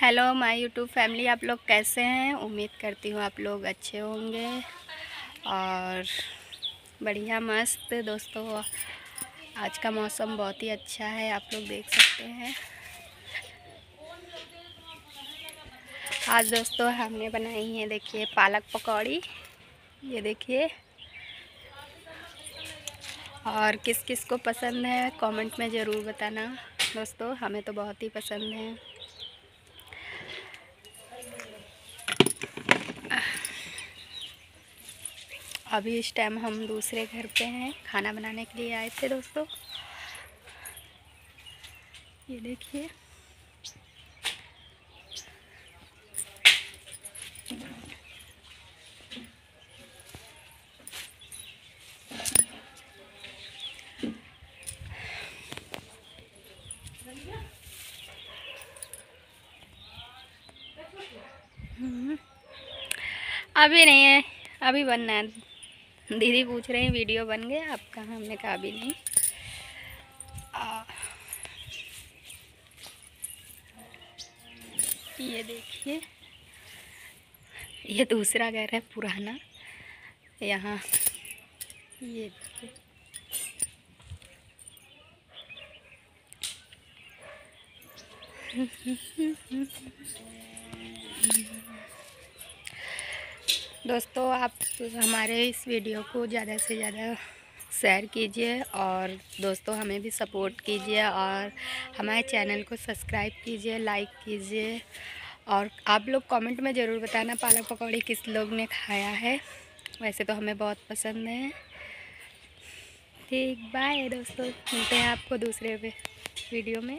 Hello my YouTube family आप लोग कैसे हैं? उम्मीद करती हूँ आप लोग अच्छे होंगे और बढ़िया, मस्त। दोस्तों, आज का मौसम बहुत ही अच्छा है, आप लोग देख सकते हैं। आज दोस्तों, हमने बनाई है, देखिए, पालक पकौड़ी। ये देखिए। और किस किस को पसंद है, कमेंट में ज़रूर बताना। दोस्तों, हमें तो बहुत ही पसंद है। अभी इस टाइम हम दूसरे घर पे हैं, खाना बनाने के लिए आए थे दोस्तों। ये देखिए। हम्म। अभी नहीं है, अभी बनना है। दीदी पूछ रहे हैं, वीडियो बन गए आप कहाँ हमने कहा अभी नहीं। ये देखिए, ये दूसरा घर है पुराना। यहाँ, ये देखिए। दोस्तों, आप हमारे इस वीडियो को ज़्यादा से ज़्यादा शेयर कीजिए और दोस्तों, हमें भी सपोर्ट कीजिए और हमारे चैनल को सब्सक्राइब कीजिए लाइक कीजिए और आप लोग कमेंट में ज़रूर बताना पालक पकौड़ी किस लोग ने खाया है। वैसे तो हमें बहुत पसंद है। ठीक बाय दोस्तों, मिलते हैं आपको दूसरे वीडियो में।